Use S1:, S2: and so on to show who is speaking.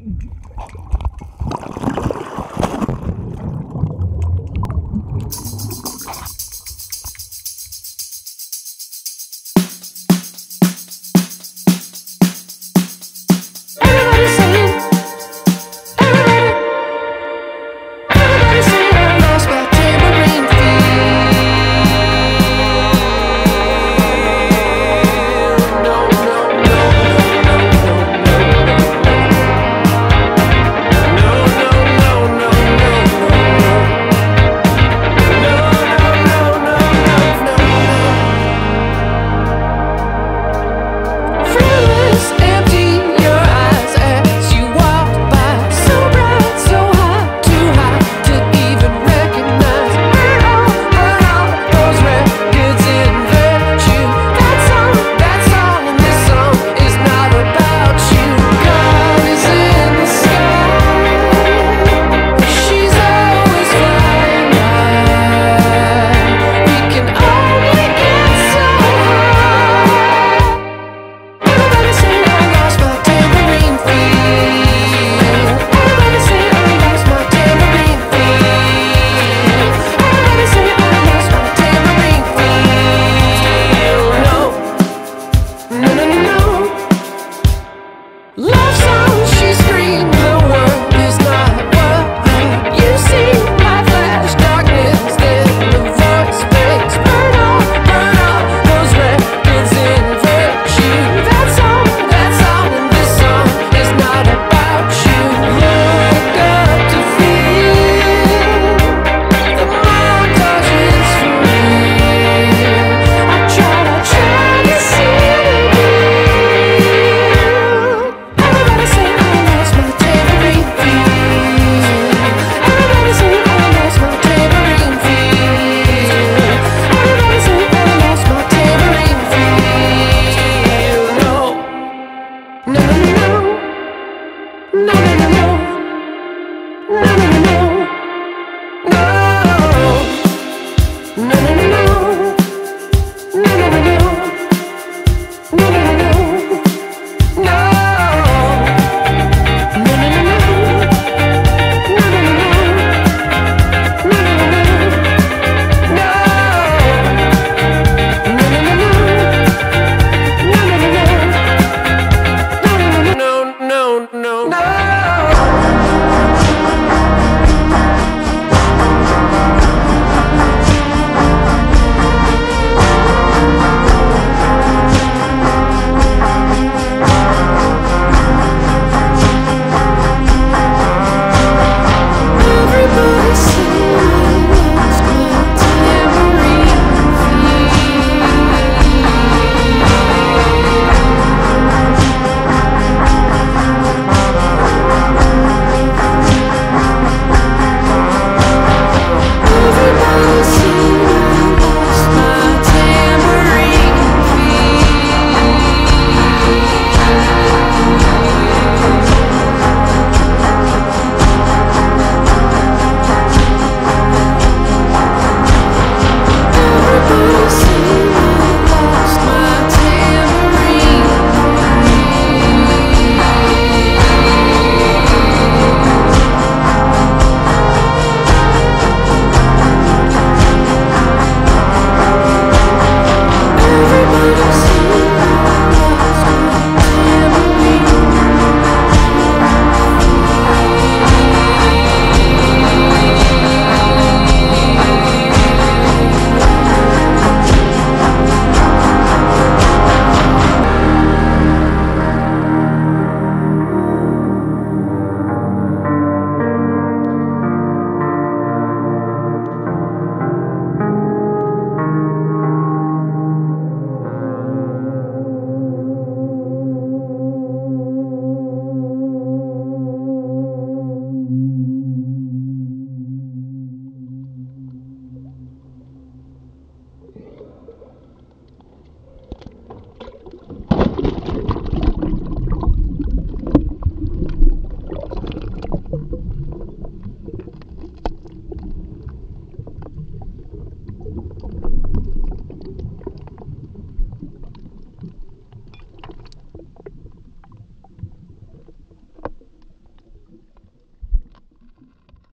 S1: あ